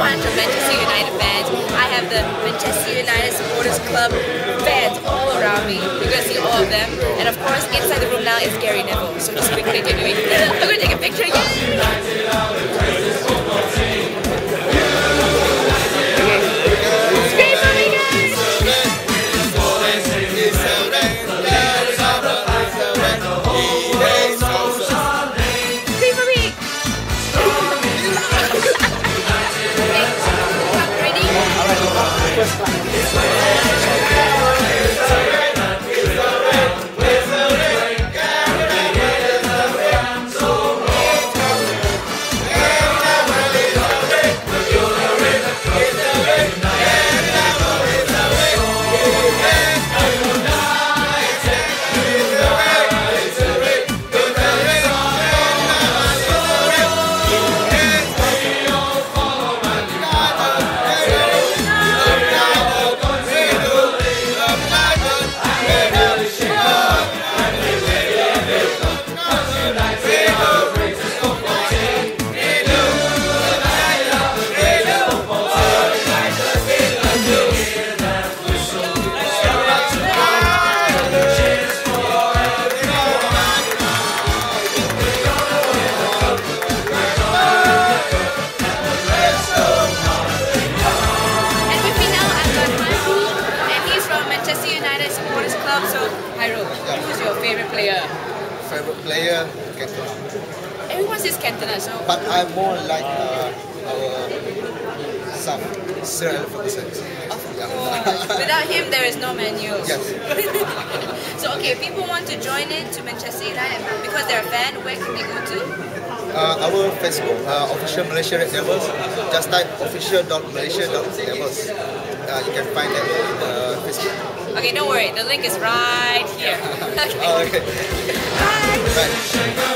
bunch of Manchester United fans. I have the Manchester United Supporters Club fans all around me. You're gonna see all of them. And of course, inside the room now is Gary Neville. So just quickly me. I'm gonna take a picture. Yay! Ready? And Club. So, Hyro, who's your favorite player? favorite player, Cantona. Everyone says Cantona, so But I'm more like uh, our son, Sir Ferguson. Yeah. without him, there is no Man U. Yes. so, okay, if people want to join in to Manchester United because they're a fan, where can they go to? Uh, our Facebook, uh, official Malaysia Red Devils, just type official.malaysia.devils. Uh, you can find that in uh, Facebook. Okay, don't worry, the link is right here. Okay. Oh, okay. Bye. Right.